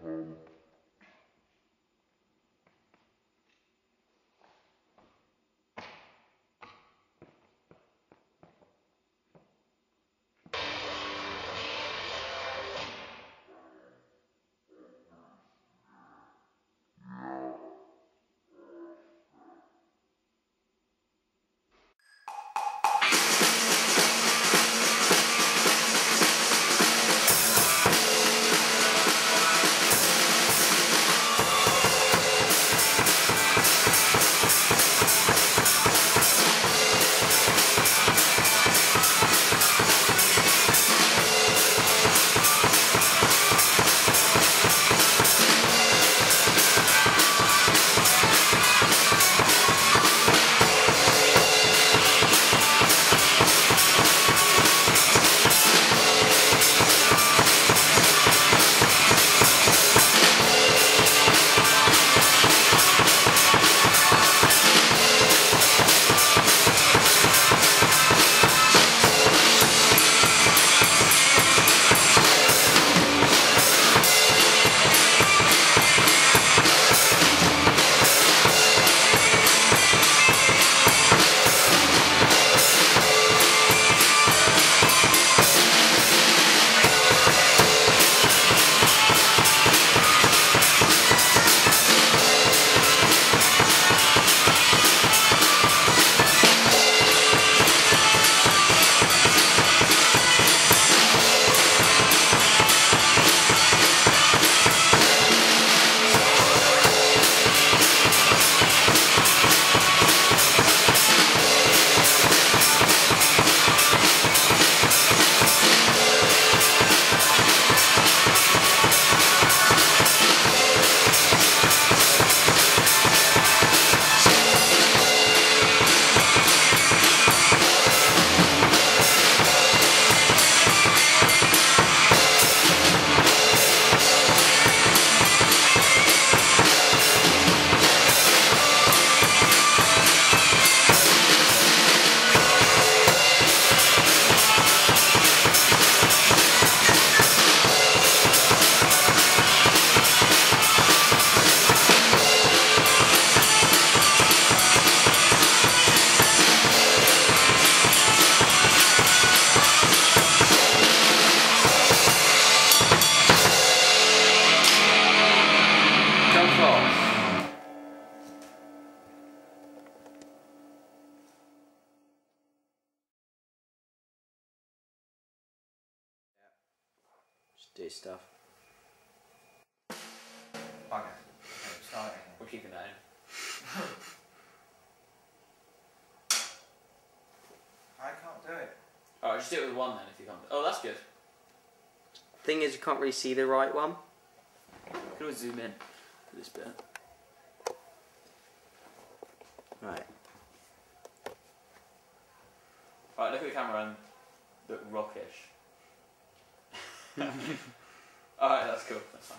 Come close. Just do stuff. Okay. okay starting. We're keeping that in. I can't do it. Alright, just do it with one then if you can't. Oh, that's good. Thing is, you can't really see the right one. You can always zoom in for this bit. Right. Alright, look at the camera and look rockish. Alright, that's cool. That's fine.